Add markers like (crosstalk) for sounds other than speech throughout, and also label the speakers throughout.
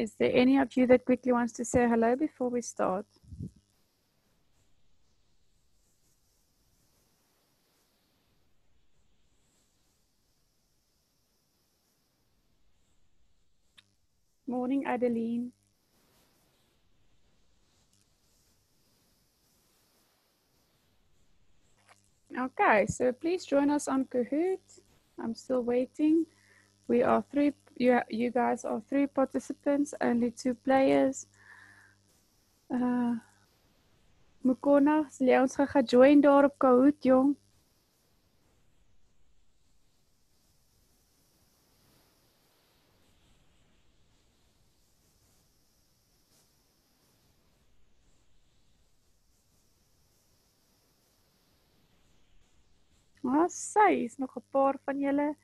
Speaker 1: Is there any of you that quickly wants to say hello before we start? Morning, Adeline. Okay, so please join us on Kahoot. I'm still waiting. We are three, you, you guys are three participants, only two players. Uh, Mukona, sal jy ons gaan join daar op Kahoot, jong? Ah, sy, is nog 'n paar van julle.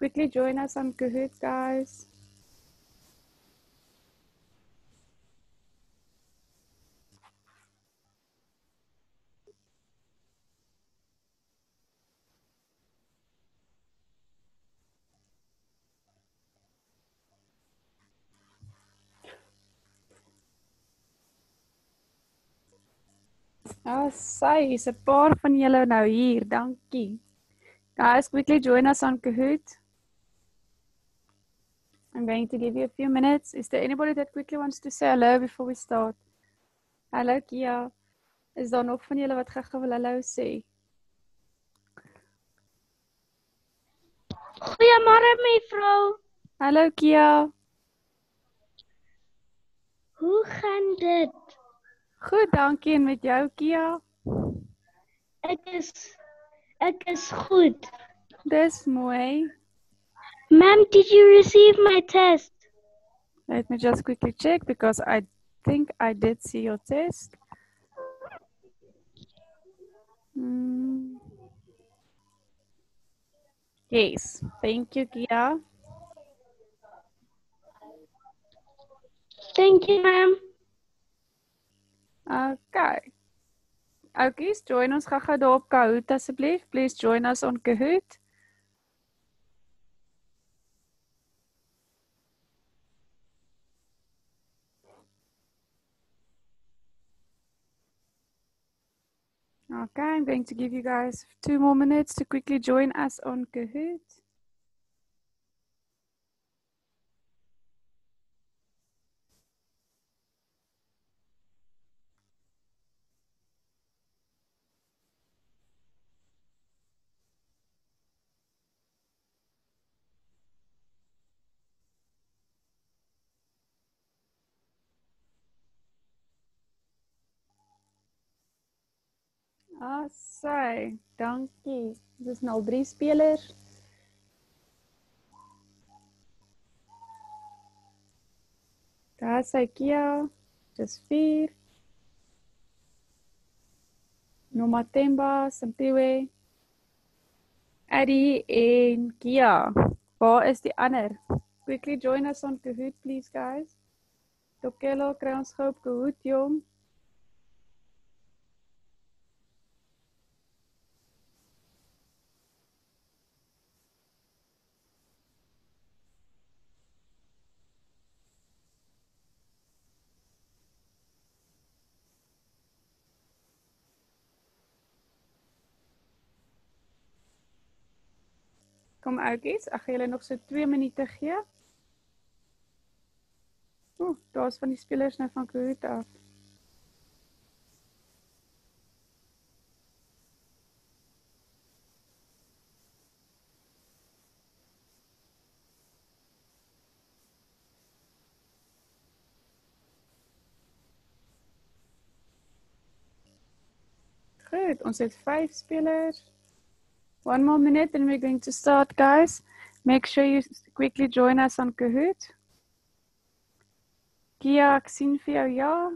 Speaker 1: Quickly join us on Kahoot, guys. Ah, sy, is 'n paar van julle nou hier. Dankie. Guys, quickly join us on Kahoot. I'm going to give you a few minutes. Is there anybody that quickly wants to say hello before we start? Hallo Kia. Is daar nog van julle wat graag wil hallo sê?
Speaker 2: Goeiemôre mevrou.
Speaker 1: Hallo Kia.
Speaker 2: Hoe gaan dit?
Speaker 1: Goed, dankie en met jou Kia?
Speaker 2: Ek is ek is goed.
Speaker 1: Dis mooi.
Speaker 2: Ma'am, did you receive my test?
Speaker 1: Let me just quickly check because I think I did see your test. Hmm. Yes, thank you, Kia.
Speaker 2: Thank you, ma'am.
Speaker 1: Okay. Okay, join ons gaga daar op Kahoot asseblief. Please join us on Kahoot. Okay, I'm going to give you guys two more minutes to quickly join us on Kahoot. Ah, sy. Dankie. Dis nou al drie spelers. Daar sy Kia. Dis 4. Nomatemba, Simpiwe. Eddie en Kia. Waar is die ander? Quickly join us on Kahoot please guys. Tokelo kry ons gou op Kahoot jong. Kom ouetjies, ek gaan julle nog so 2 minute gee. Ooh, daar's van die spelers nou van Kahoot af. Goed, ons het 5 spelers. One more minute and we're going to start, guys. Make sure you quickly join us on Kahoot. Kia, jou ja.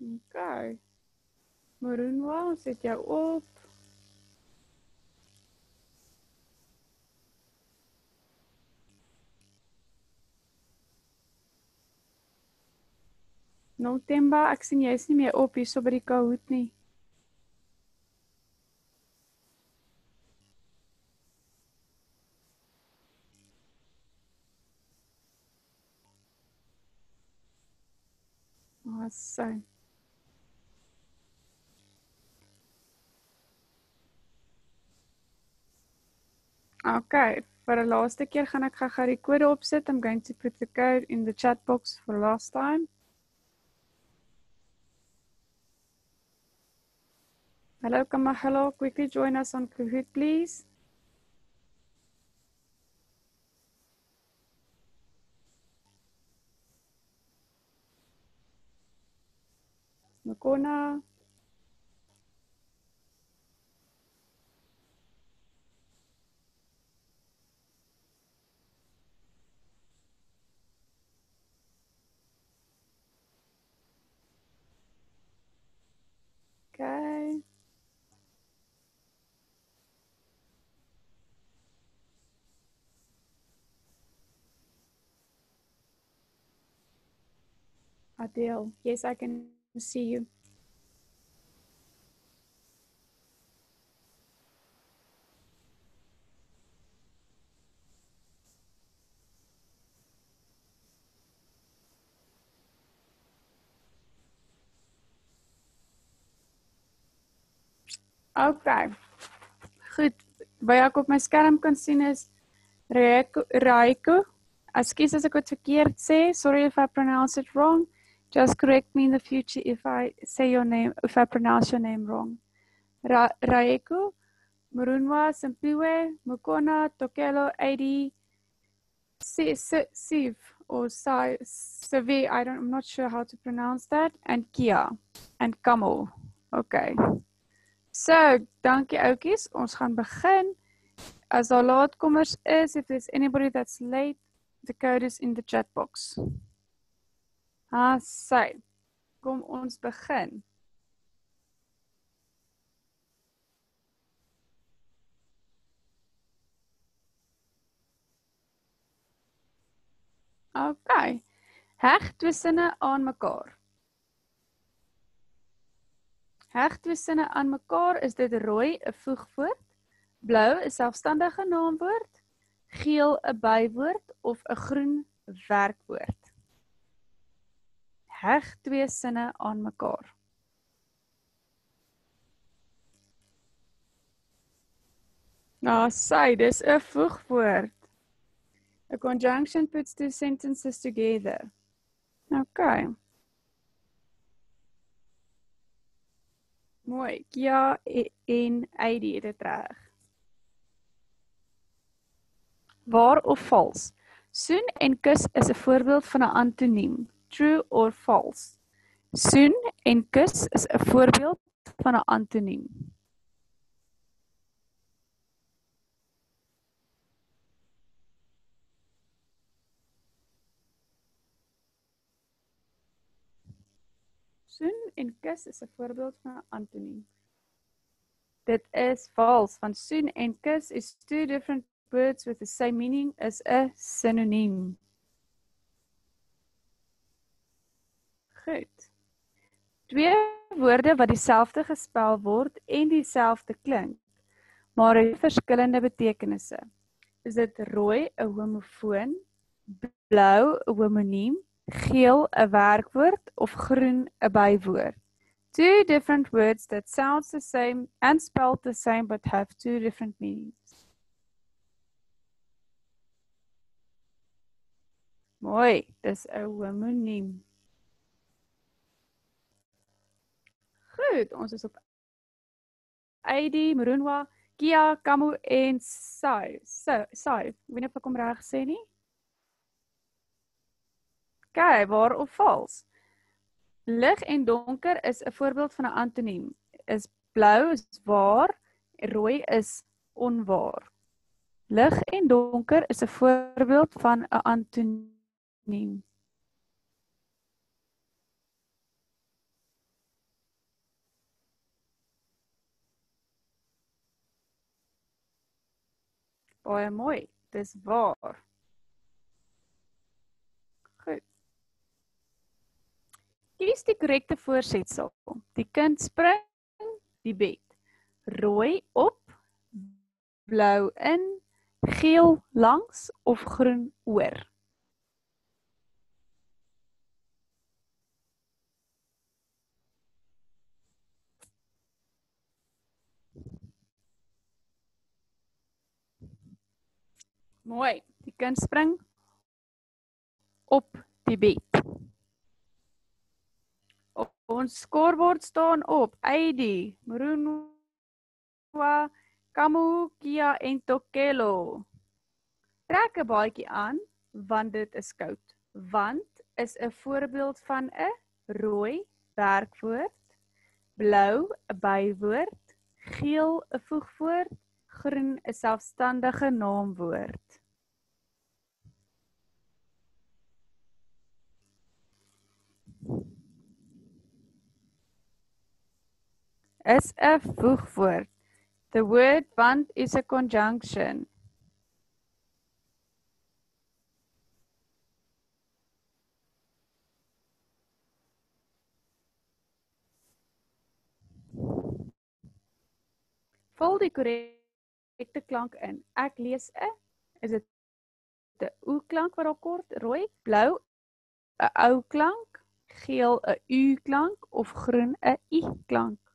Speaker 1: Okay. Maroonwa, ons het jou op. Nongtemba, ek sien jy's nie meer op hier so by die Kahoot nie. Awesome. Okay, vir 'n laaste keer gaan ek gou-gou die kode opsit. I'm going to put the code in the chat box for last time. Hello, Kamahalo. Quickly join us on Kahoot, please. Makona. Okay. Adele, yes, I can see you. Okay. Goed. Wat ek op my skerm kan sien is Raiko. Raiko. Ekskuus as ek dit verkeerd sê. Sorry if I pronounce it wrong. Just correct me in the future if I say your name if I pronounce your name wrong. Ra Raiko, Murunwa, Simpiwe, Mukona, Tokelo, AD, Siv or Savi, I don't I'm not sure how to pronounce that and Kia and Kamo. Okay. So, thank dankie oudjies. Ons gaan begin. As daar laatkomers is, if there's anybody that's late, the code is in the chat box. Ah, so. Kom ons begin. Okay. Heg twee sinne aan mekaar. Heg twee sinne aan mekaar is dit rooi 'n voegwoord, blou 'n selfstandige naamwoord, geel 'n bywoord of 'n groen werkwoord. Heg twee sinne aan mekaar. Nou, sy, dis 'n voegwoord. A conjunction puts two sentences together. Okay. Mooi. Kia en ID het dit reg. Waar of vals? Soen en kus is 'n voorbeeld van 'n antoniem. True or false? Soen en kus is 'n voorbeeld van 'n antoniem. Soen en kus is 'n voorbeeld van 'n antoniem. Dit is vals want soen en kus is two different words with the same meaning as 'n sinoniem. Goed. Twee woorde wat dieselfde gespel word en dieselfde klink, maar het verskillende betekenisse. Is dit rooi 'n homofoon, blou 'n homoniem geel 'n werkwoord of groen 'n bywoord. Two different words that sounds the same and spelled the same but have two different meanings. Mooi, dis 'n homoniem. Goed, ons is op ID Marunwa, Kia, Kamu en Sai. So, Sai, weet nie of ek hom reg sê nie. Okay, waar of vals? Lig en donker is 'n voorbeeld van 'n antoniem. Is blou is waar, rooi is onwaar. Lig en donker is 'n voorbeeld van 'n antoniem. Baie mooi. Dis waar. Kies die korrekte voorsetsel. Die kind spring die bed. Rooi op, blou in, geel langs of groen oor. Mooi. Die kind spring op die bed. Op ons skoorbord staan op Heidi, Murunwa, Kamu, Kia en Tokelo. Trek 'n baadjie aan want dit is koud. Want is 'n voorbeeld van 'n rooi werkwoord, blou 'n bywoord, geel 'n voegwoord, groen 'n selfstandige naamwoord. Is 'n voegwoord. The word want is a conjunction. Vul die korrekte klank in. Ek lees 'n is dit 'n o klank wat daar kort rooi, blou 'n ou klank, geel 'n u klank of groen 'n i klank.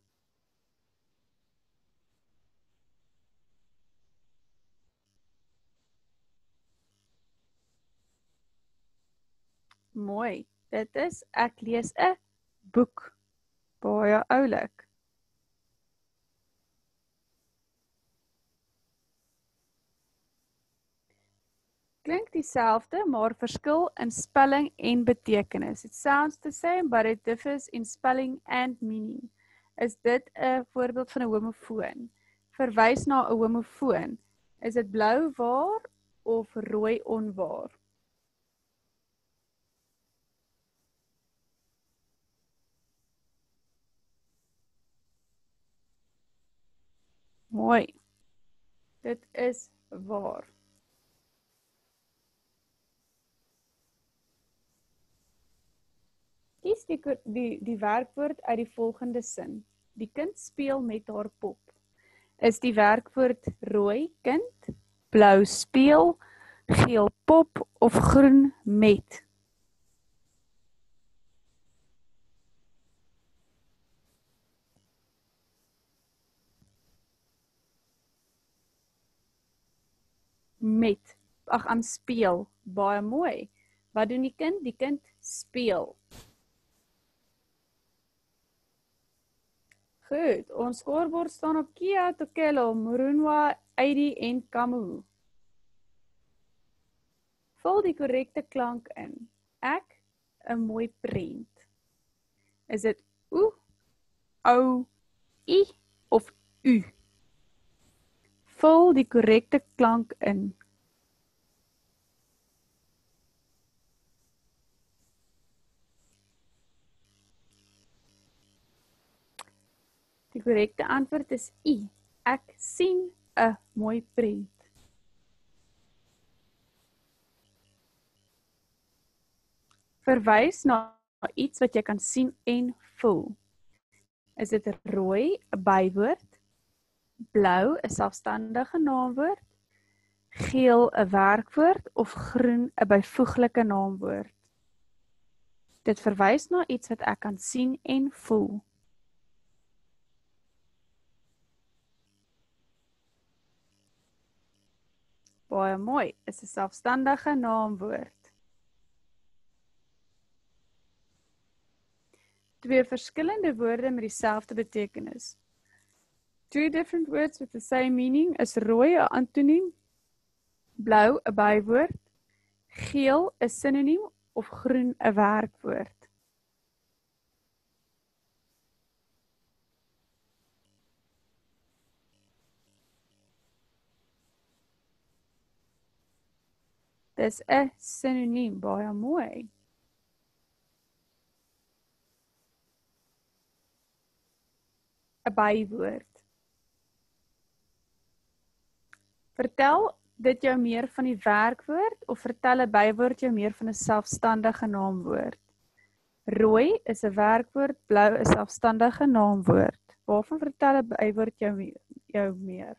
Speaker 1: Mooi. Dit is ek lees 'n boek. Baie oulik. Klink dieselfde, maar verskil in spelling en betekenis. It sounds the same but it differs in spelling and meaning. Is dit 'n voorbeeld van 'n homofoon? Verwys na 'n homofoon. Is dit blou waar of rooi onwaar? Mooi. Dit is waar. Kies die die die werkwoord uit die volgende sin. Die kind speel met haar pop. Is die werkwoord rooi kind, blou speel, geel pop of groen met? Met ag aan speel baie mooi. Wat doen die kind? Die kind speel. Goed, ons skoorbord staan op Kia, Tokelo, Murunwa, Heidi en Kamu. Vul die korrekte klank in. Ek 'n mooi prent. Is dit o, ou, i of u? Vul die korrekte klank in. Die korrekte antwoord is U. Ek sien 'n mooi prent. Verwys na iets wat jy kan sien en voel. Is dit rooi 'n bywoord? Blou 'n selfstandige naamwoord? Geel 'n werkwoord of groen 'n byvoeglike naamwoord? Dit verwys na iets wat ek kan sien en voel. Baie mooi, is 'n selfstandige naamwoord. Twee verskillende woorde met dieselfde betekenis. Two different words with the same meaning is rooi 'n antoniem, blou 'n bywoord, geel 'n sinoniem of groen 'n werkwoord. Dis 'n sinoniem, baie mooi. bywoord. Vertel dit jou meer van die werkwoord of vertel 'n bywoord jou meer van 'n selfstandige naamwoord? Rooi is 'n werkwoord, blou is 'n afstandige naamwoord. Waarvan vertel 'n bywoord jou jou meer?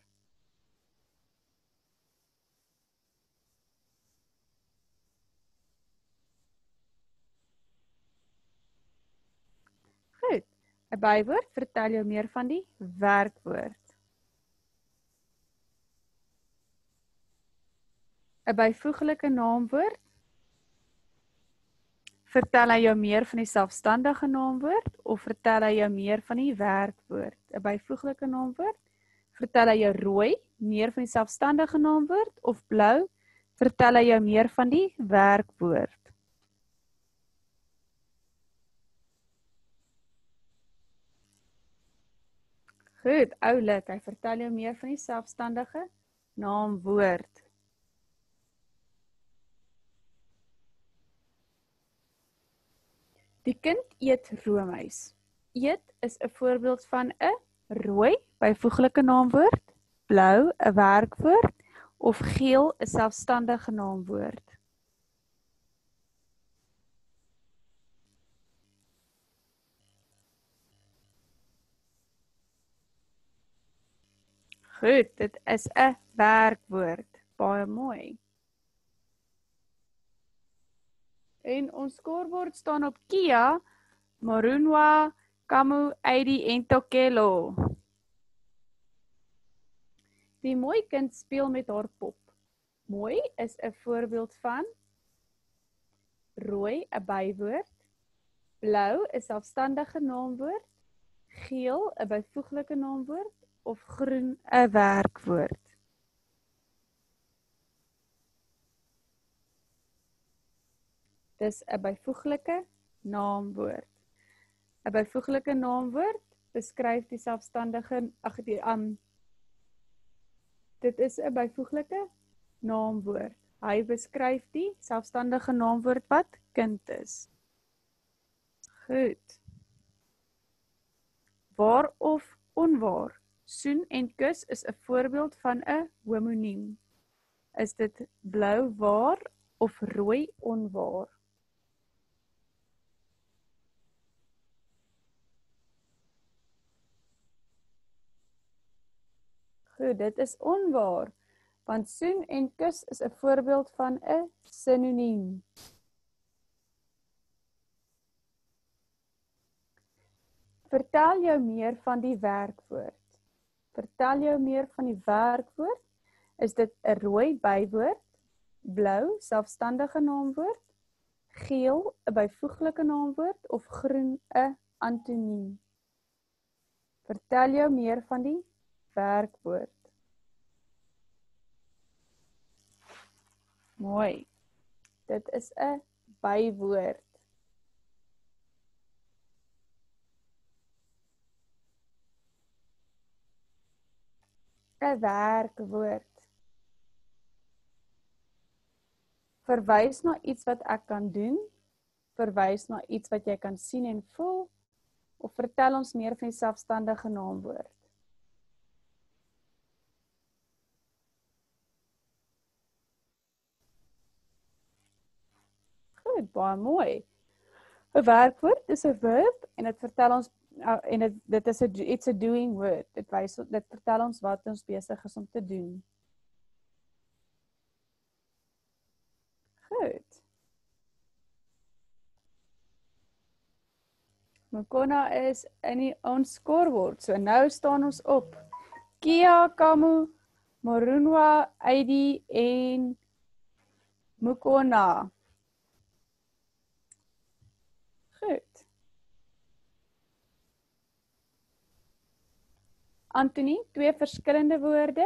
Speaker 1: Goed. 'n Bywoord vertel jou meer van die werkwoord. 'n Byvoeglike naamwoord vertel hy jou meer van die selfstandige naamwoord of vertel hy jou meer van die werkwoord? 'n Byvoeglike naamwoord vertel hy jou rooi meer van die selfstandige naamwoord of blou vertel hy jou meer van die werkwoord? Goed, oulik, hy vertel jou meer van die selfstandige naamwoord. Die kind eet roomys. Eet is 'n voorbeeld van 'n rooi byvoeglike naamwoord, blou 'n werkwoord of geel 'n selfstandige naamwoord. Goed, dit is 'n werkwoord. Baie mooi. En ons skoorbord staan op Kia, Marunwa, Kamu, Eidi en Tokelo. Die mooi kind speel met haar pop. Mooi is 'n voorbeeld van rooi 'n bywoord, blou 'n selfstandige naamwoord, geel 'n byvoeglike naamwoord of groen 'n werkwoord. Dis 'n byvoeglike naamwoord. 'n Byvoeglike naamwoord beskryf die selfstandige ag die um Dit is 'n byvoeglike naamwoord. Hy beskryf die selfstandige naamwoord wat kind is. Goed. Waar of onwaar? Soen en kus is 'n voorbeeld van 'n homoniem. Is dit blou waar of rooi onwaar? Goed, dit is onwaar. Want soen en kus is 'n voorbeeld van 'n sinoniem. Vertel jou meer van die werkwoord. Vertel jou meer van die werkwoord. Is dit 'n rooi bywoord, blou selfstandige naamwoord, geel 'n byvoeglike naamwoord of groen 'n antoniem? Vertel jou meer van die werkwoord. Mooi. Dit is 'n bywoord. ‘n werkwoord. Verwys na iets wat ek kan doen. Verwys na iets wat jy kan sien en voel of vertel ons meer van die selfstandige naamwoord. Goed, baie mooi. 'n Werkwoord is 'n verb en dit vertel ons uh, en dit dit is 'n it's a doing word. Dit wys dit vertel ons wat ons besig is om te doen. Goed. Mokona is in die ons skoorbord. So nou staan ons op. Kia, Kamu, Morunwa, Aidi en Mokona. Goed. Antonie, twee verskillende woorde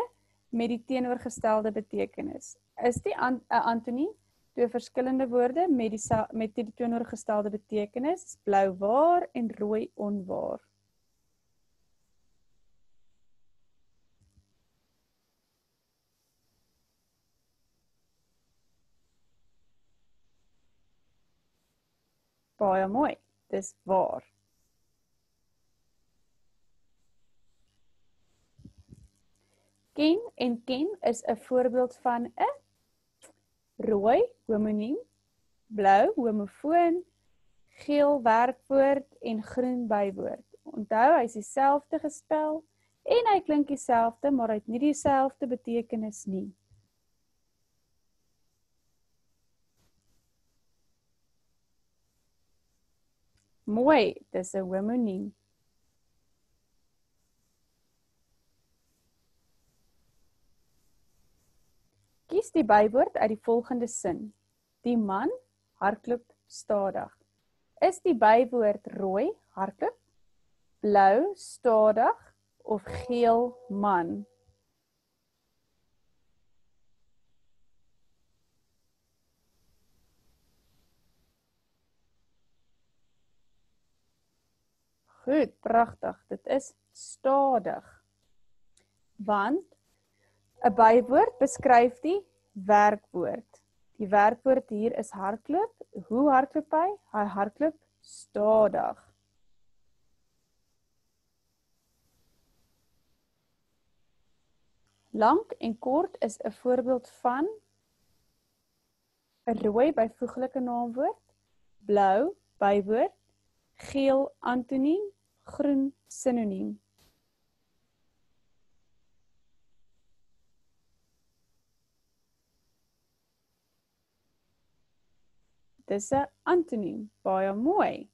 Speaker 1: met die teenoorgestelde betekenis. Is die an, uh, Antonie twee verskillende woorde met die met die teenoorgestelde betekenis, blou waar en rooi onwaar. Baie mooi. Dis waar. Ken en ken is 'n voorbeeld van 'n rooi homoniem, blou homofoon, geel werkwoord en groen bywoord. Onthou, hy's dieselfde gespel en hy klink dieselfde, maar hy het nie dieselfde betekenis nie. Mooi, dis 'n homoniem. Kies die bywoord uit die volgende sin. Die man hardloop stadig. Is die bywoord rooi hardloop, blou stadig of geel man? Goed, pragtig. Dit is stadig. Want 'n bywoord beskryf die werkwoord. Die werkwoord hier is hardloop. Hoe hardloop hy? Hy hardloop stadig. Lank en kort is 'n voorbeeld van 'n rooi byvoeglike naamwoord, blou bywoord, geel antoniem, groen sinoniem. Dis 'n antoniem, baie mooi.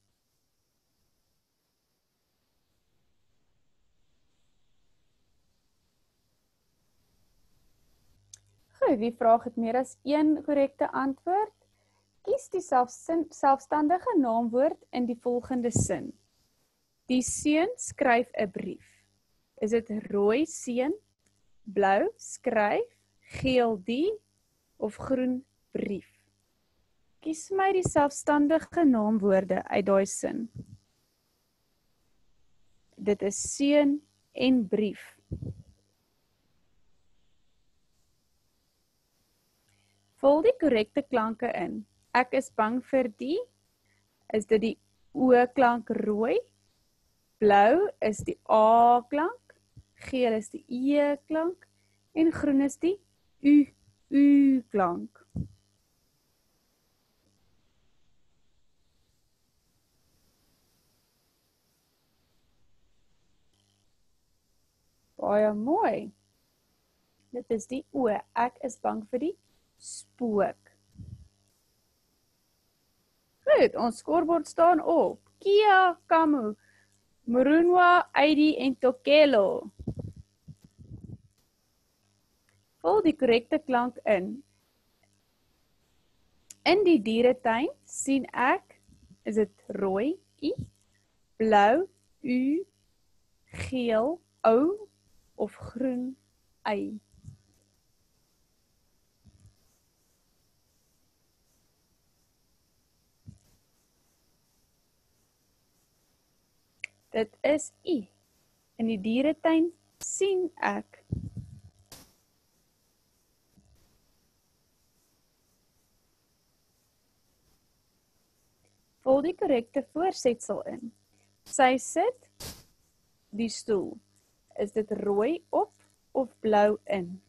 Speaker 1: Goed, die vraag het meer as een korrekte antwoord. Kies die selfsin, selfstandige naamwoord in die volgende sin. Die seun skryf 'n brief. Is dit rooi seun, blou skryf, geel die of groen brief? Kies my die selfstandige naamwoorde uit daai sin. Dit is seun en brief. Vul die korrekte klanke in. Ek is bang vir die is dit die o klank rooi. Blou is die a klank. Geel is die e klank en groen is die u u klank. Baie mooi. Dit is die o. Ek is bang vir die spook. Goed, ons skoorbord staan op. Kia Kamu, Murunwa, Aidi en Tokelo. Vul die korrekte klank in. In die dieretuin sien ek is dit rooi i, blou u, geel ou of groen ei. Dit is u. In die dieretuin sien ek. Vul die korrekte voorsetsel in. Sy sit die stoel. Is dit rooi op of blou in?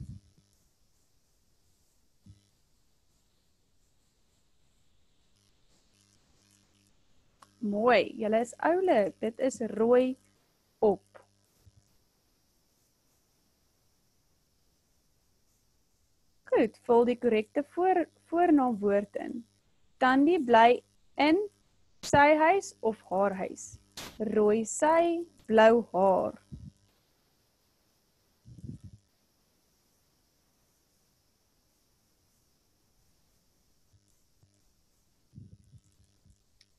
Speaker 1: Mooi, julle is oulik. Dit is rooi op. Goed, vul die korrekte voor voornaamwoord in. Tandi bly in sy huis of haar huis. Rooi sy, blou haar.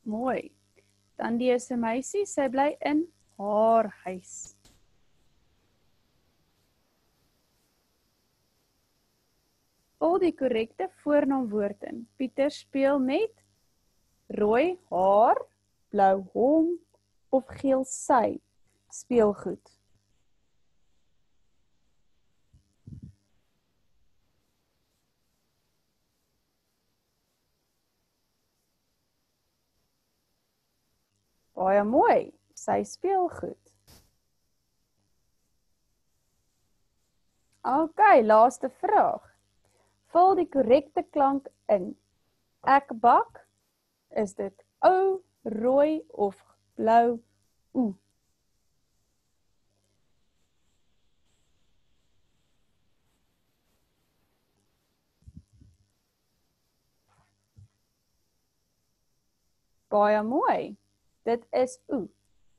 Speaker 1: Mooi. Dan die is 'n meisie, sy bly in haar huis. Al die korrekte voornaamwoord in. Pieter speel met rooi haar, blou hom of geel sy. Speel goed. Baie mooi. Sy speel goed. OK, laaste vraag. Vul die korrekte klank in. Ek bak. Is dit ou, rooi of blou oe? Baie mooi. Dit is oe.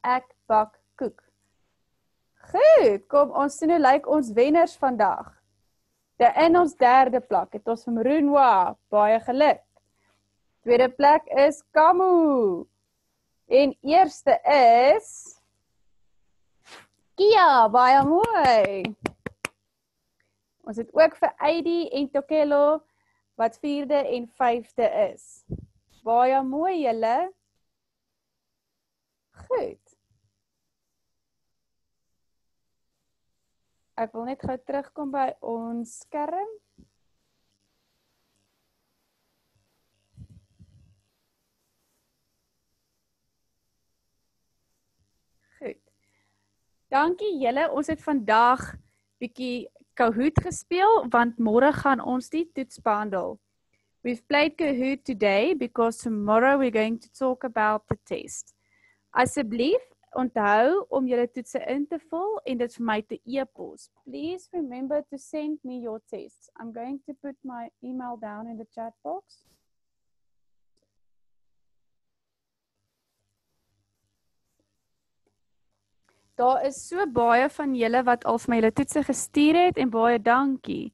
Speaker 1: Ek bak koek. Goed, kom ons sien hoe lyk ons wenners vandag. De in ons derde plek het ons van Runwa, baie geluk. Tweede plek is Kamu. En eerste is Kia, baie mooi. Ons het ook vir Eidi en Tokelo wat 4de en 5de is. Baie mooi julle. Goed. Ek wil net gou terugkom by ons skerm. Goed. Dankie julle. Ons het vandag bietjie Kahoot gespeel want môre gaan ons die toets behandel. We've played Kahoot today because tomorrow we're going to talk about the test. Asseblief onthou om julle toetse in te vul en dit vir my te e-pos. Please remember to send me your tests. I'm going to put my email down in the chat box. Daar is so baie van julle wat al vir my julle toetse gestuur het en baie dankie.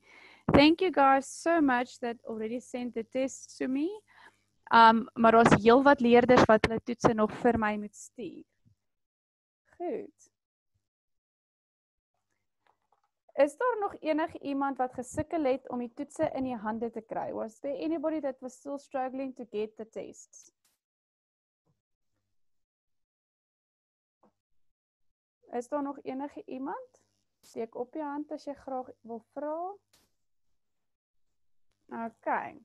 Speaker 1: Thank you guys so much that already sent the tests to me. Um maar daar's heelwat leerders wat hulle toetse nog vir my moet stuur. Goed. Is daar nog enige iemand wat gesukkel het om die toetse in die hande te kry? Was there anybody that was still struggling to get the tests? Is daar nog enige iemand? Steek op jou hand as jy graag wil vra. Okay.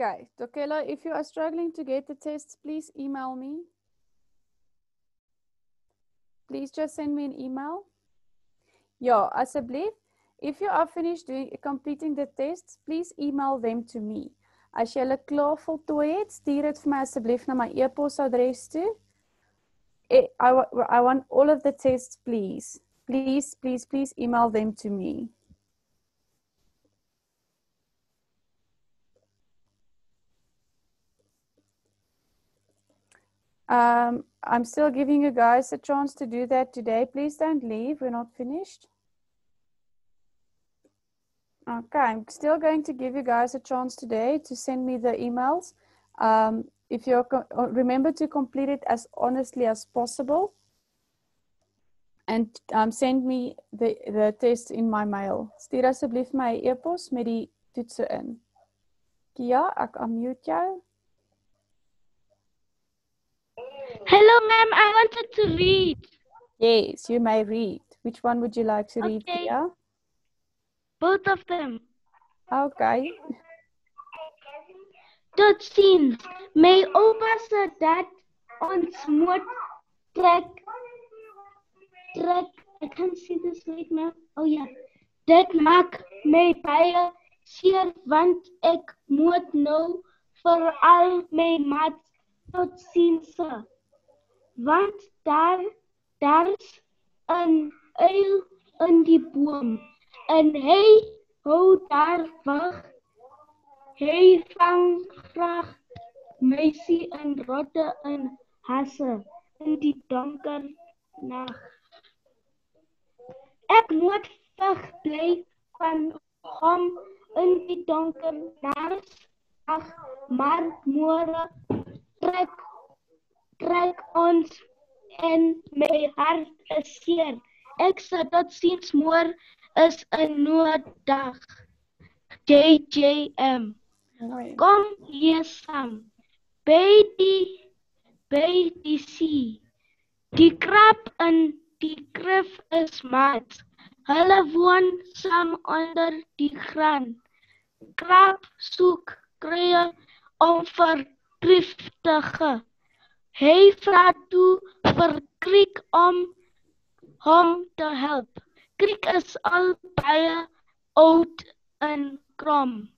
Speaker 1: Okay, Tokela, if you are struggling to get the tests, please email me. Please just send me an email. Ja, asseblief, if you are finished doing, completing the tests, please email them to me. As jy hulle klaar voltooi het, stuur dit vir my asseblief na my e-posadres toe. Eh, I, I, I want all of the tests, please. Please, please, please email them to me. Um, I'm still giving you guys a chance to do that today. Please don't leave. We're not finished. Okay, I'm still going to give you guys a chance today to send me the emails. Um, if you remember to complete it as honestly as possible and um, send me the, the test in my mail. Stuur asseblief my e-pos met die toetse in. Kia, ek unmute jou.
Speaker 2: Hello, ma'am. I wanted to read.
Speaker 1: Yes, you may read. Which one would you like to read,
Speaker 2: Okay. Both of them.
Speaker 1: Okay.
Speaker 2: Tot ziens. My opa sê dat ons moet trek trek. I can't see this right now. Oh yeah. Dit maak my baie seer want ek moet nou vir al my maat tot ziens sê. Want daar daar's 'n uil in die boom. En hy hou daar wag Hy vang graag meisie en rotte en hasse in die donker nag. Ek moet veg bly van hom in die donker nag, maar môre trek trek ons en my hart is seer. Ek sê tot sins môre is 'n nooddag. JJM. Kom hier saam. By die by die see. Die krab in die krif is maat. Hulle woon saam onder die graan. Krab soek krye om vir toe vir kriek om hom te help. Kriek is al baie oud en krom.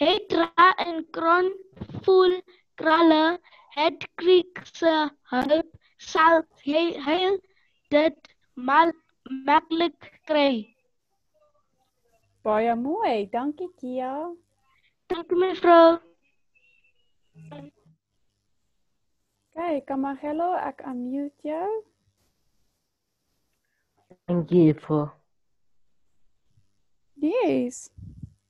Speaker 2: Hy dra en kron voel kralle. Het kriek se hulp sal hy hy dit mal maklik kry.
Speaker 1: Baie mooi. Dankie Kia.
Speaker 2: Dankie mevrou.
Speaker 1: Okay, Kamagelo, ek unmute jou.
Speaker 3: Thank you for.
Speaker 1: Yes.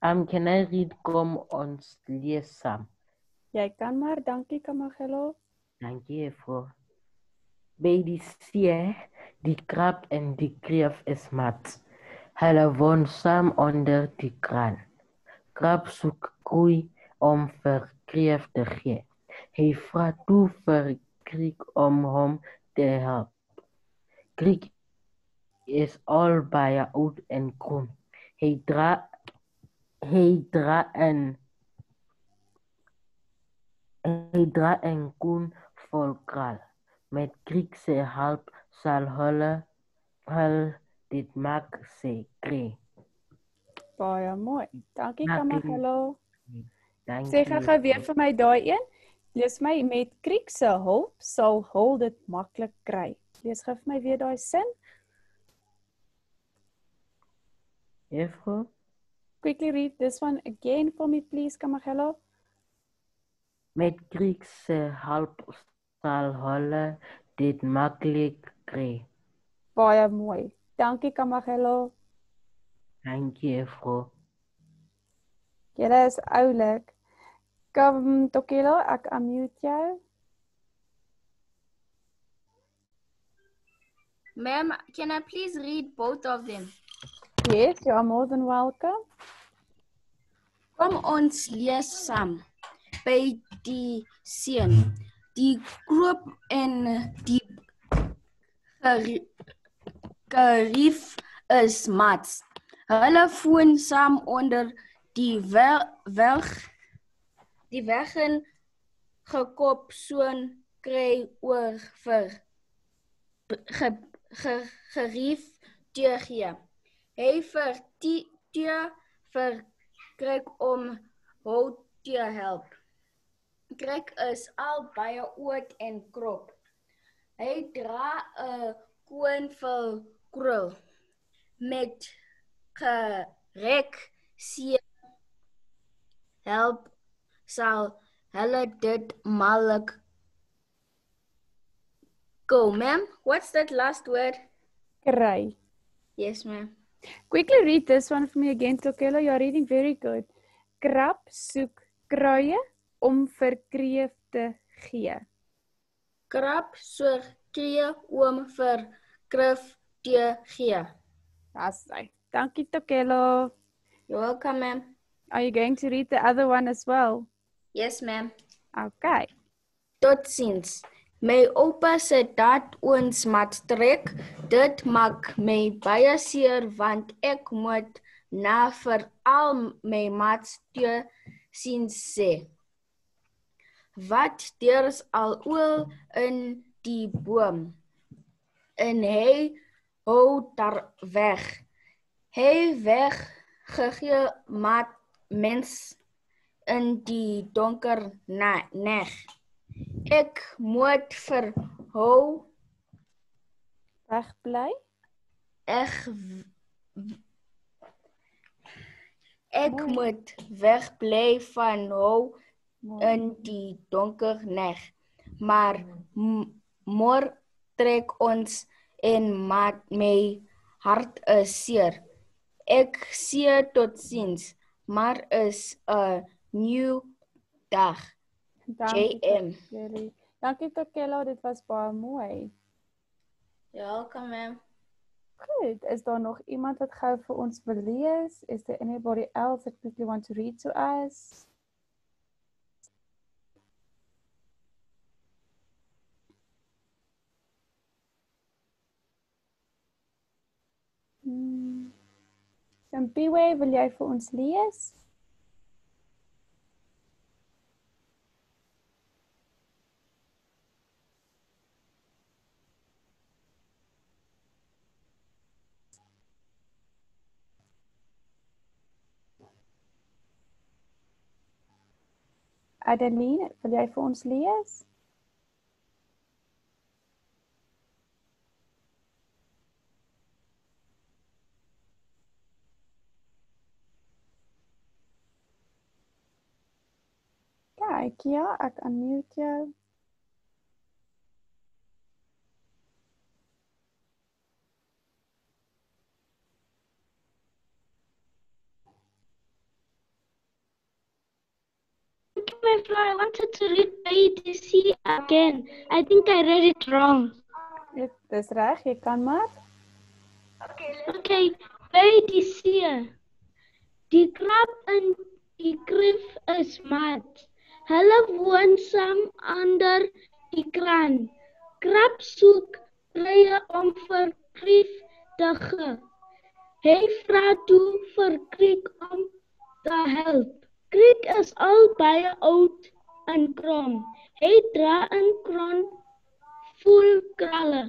Speaker 3: Um, can I read Kom ons lees saam?
Speaker 1: Jy kan maar. Dankie Kamagelo.
Speaker 3: Dankie voor. By die see, die krab en die kreef is mat. Hulle woon saam onder die kraan. Krab soek koei om vir kreef te gee. Hy vra toe vir kriek om hom te help. Kriek is al baie oud en krom. Hy dra hy dra en hy dra en koen vol kraal. Met kriek se hulp sal hulle hul dit maak sê kry.
Speaker 1: Baie mooi. Dankie. Kamagelo.
Speaker 3: Dankie.
Speaker 1: Sê gou-gou weer vir my daai een. Lees my met kriek se hulp sal hul dit maklik kry. Lees gou vir my weer daai sin.
Speaker 3: Juffrou,
Speaker 1: Quickly read this one again for me please Kamagelo.
Speaker 3: met kriek se hulp sal hulle dit maklik kry.
Speaker 1: Baie mooi. Dankie Kamagelo.
Speaker 3: Dankie juffrou.
Speaker 1: Julle is oulik. Kom Tokelo, ek unmute jou.
Speaker 4: Ma'am, can I please read both of them?
Speaker 1: Yes, you are more than welcome.
Speaker 4: Kom ons lees saam by die seun. Die kroop en die geri- gerief is mats. Hulle foon saam onder die wel, weg die weggen gekop soon kry oor vir ge, ge, gerief te gee. Hy vir die te vir kyk om hoe te help. Kyk is al baie oud en krop. Hy dra 'n koon vol krul met gerek see help sal hulle dit maklik go ma'am what's that last word
Speaker 1: Kry.
Speaker 4: yes ma'am
Speaker 1: Quickly read this one for me again Tokelo. You are reading very good. Krab soek kruie om vir kreef te gee.
Speaker 4: krab sorg kree om vir krif te gee
Speaker 1: That's right. Dankie Tokelo.
Speaker 4: you're welcome ma'am
Speaker 1: Are you going to read the other one as well?
Speaker 4: Yes ma'am
Speaker 1: Okay.
Speaker 4: Totsiens. My oupa se dat ons mat trek. Dit maak my baie seer want ek moet na vir al my mats te sien sê. Wat deur's al oor in die boom. En hy hou daar weg. Hy weg gegee mat mens in die donker na nag. Ek moet vir hou
Speaker 1: Wegbly.
Speaker 4: ek ek
Speaker 1: Mooi.
Speaker 4: moet wegbly van hou in die donker nag. Maar môre trek ons en maak my hart is seer. Ek sê totsiens, maar is 'n nuwe dag.
Speaker 1: Dankie,
Speaker 4: JM.
Speaker 1: Dankie Tokelo, dit was baie mooi.
Speaker 4: You're welcome, ma'am.
Speaker 1: Goed, is daar nog iemand wat gou vir ons wil lees? Is there anybody else that quickly want to read to us? Hmm. Simpiwe, wil jy vir ons lees? Adeline, wil jy vir ons lees? Kyk, ja, ek unmute jou.
Speaker 2: Floor. I wanted to read ADC again. I think I read it wrong.
Speaker 1: Dit dis reg, jy kan maar.
Speaker 2: Okay, ADC. Die krab in die krif is mat. Hulle woon saam onder die kraan. Krab soek kruie om vir krif te gee. Hy vra toe vir kriek om te help. Kriek is al baie oud en krom. Hy dra 'n kroon vol kralle.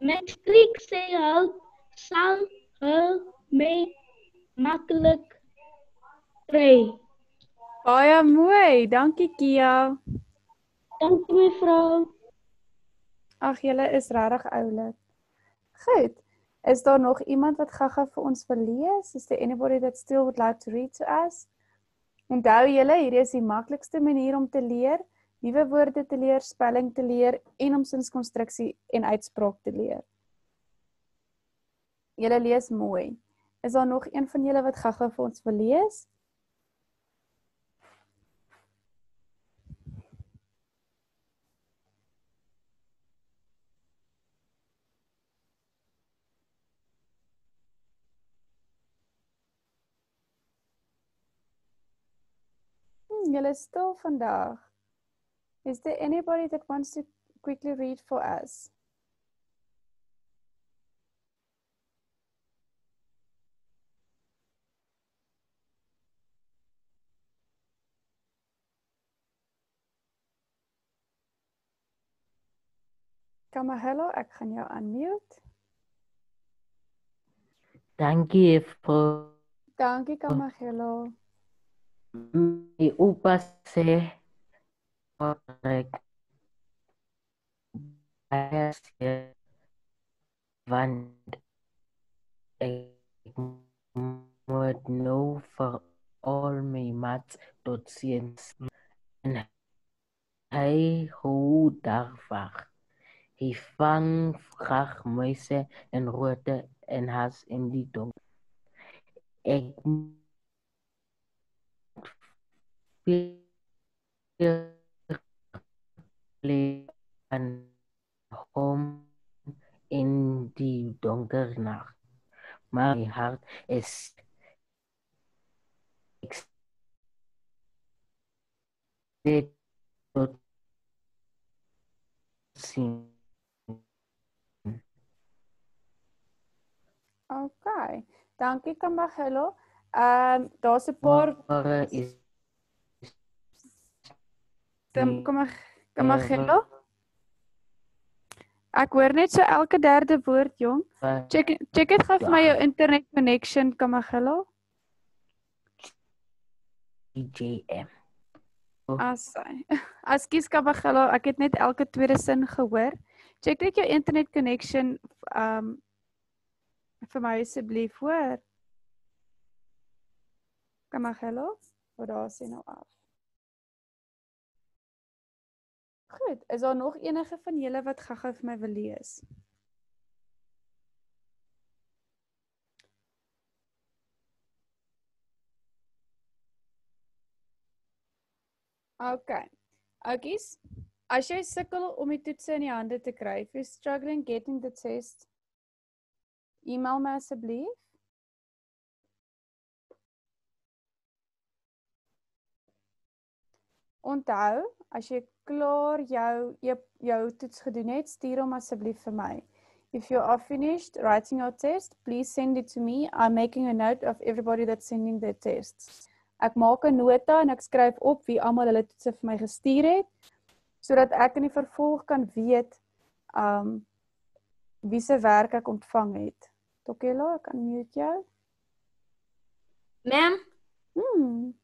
Speaker 2: Met Kriek sê help sal hy my maklik kry.
Speaker 1: Baie mooi. Dankie Kia.
Speaker 2: Dankie mevrou.
Speaker 1: Ag, julle is regtig oulik. Goed. Is daar nog iemand wat gaga vir ons wil lees? Is there anybody that still would like to read to us? Onthou julle, hierdie is die maklikste manier om te leer, nuwe woorde te leer, spelling te leer en om sinskonstruksie en uitspraak te leer. Julle lees mooi. Is daar nog een van julle wat gaga vir ons wil lees? Julle is stil vandag. Is there anybody that wants to quickly read for us? Kamahelo, ek gaan jou unmute.
Speaker 3: Dankie juffrou.
Speaker 1: Dankie Kamahelo.
Speaker 3: My oupa sê ek baie seer want ek moet nou vir al my maats tot ziens en hy hou daarvan. Hy vang graag muise en rote en has in die donker. Ek aan hom in die donker nacht. Maar my hart is ek dit tot sien.
Speaker 1: Okay. Dankie Kamahelo. Ehm um, daar's 'n paar
Speaker 3: Môre is
Speaker 1: Kam- Kamah Kamahelo. Ek hoor net so elke derde woord, jong. Check check dit gou vir my jou
Speaker 3: Ja.
Speaker 1: internet connection Kamahelo.
Speaker 3: DJM.
Speaker 1: Asai. Ekskuus Kamahelo, ek het net elke tweede sin gehoor. Check net jou internet connection ehm um, vir my asseblief, hoor. Kamahelo, wat daar sien nou af. Goed, is daar nog enige van julle wat gaga vir my wil lees? Okay. Oukies, as jy sukkel om die toetse in die hande te kry, if you're struggling getting the test, e-mail my asseblief. Onthou, as jy klaar jou jou, toets gedoen het, stuur hom asseblief vir my. If you are finished writing your test, please send it to me. I'm making a note of everybody that's sending their tests. Ek maak 'n nota en ek skryf op wie almal hulle toetse vir my gestuur het sodat ek in die vervolg kan weet um wie se werk ek ontvang het. Tokelo, ek kan mute jou.
Speaker 4: Ma'am,
Speaker 1: Hmm.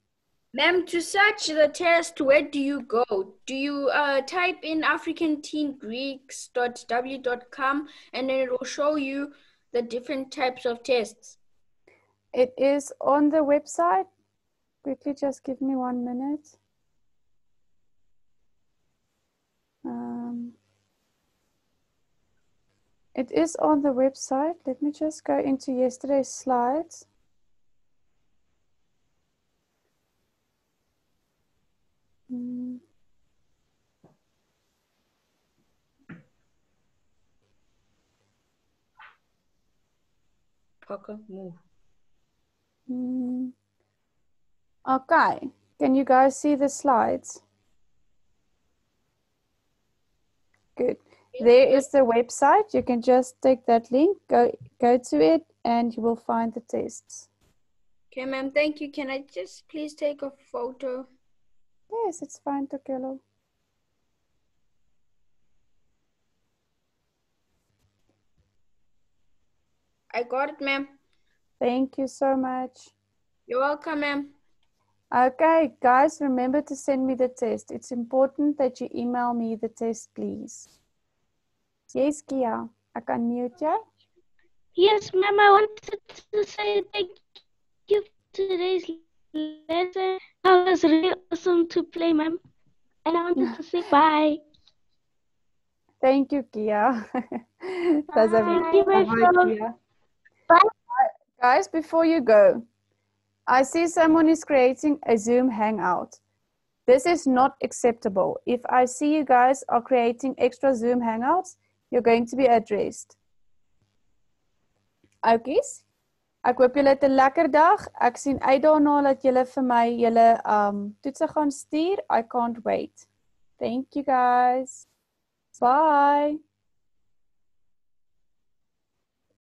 Speaker 4: Ma'am, to search the test, where do you go? Do you uh, type in africanteengreeks.w.com and then it will show you the different types of tests?
Speaker 1: It is on the website. Quickly, just give me one minute. Um, it is on the website. Let me just go into yesterday's slides. Mm,
Speaker 4: Parker, move.
Speaker 1: mm. Okay, can you guys see the slides? Good. There is the website. You can just take that link, go go to it, and you will find the tests.
Speaker 4: Okay, ma'am, thank you. Can I just please take a photo?
Speaker 1: Yes, it's fine, to Tokelo.
Speaker 4: I got it, ma'am.
Speaker 1: Thank you so much.
Speaker 4: You're welcome, ma'am.
Speaker 1: Okay, guys, remember to send me the test. It's important that you email me the test, please. Yes, Kia, I can mute you.
Speaker 2: Yes, ma'am, I wanted to say thank you for today's lesson. That was really awesome to play, ma'am. And I wanted to say (laughs) bye.
Speaker 1: Thank you, Kia. (laughs) That's
Speaker 2: Bye. Thank you,
Speaker 1: Bye, Kia.
Speaker 2: Bye.
Speaker 1: Guys, before you go, I see someone is creating a Zoom hangout. This is not acceptable. If I see you guys are creating extra Zoom hangouts, you're going to be addressed. Oukies, ek hoop julle het 'n lekker dag. Ek sien uit daarna dat julle vir my julle um toetse gaan stuur. I can't wait. Thank you guys. Bye.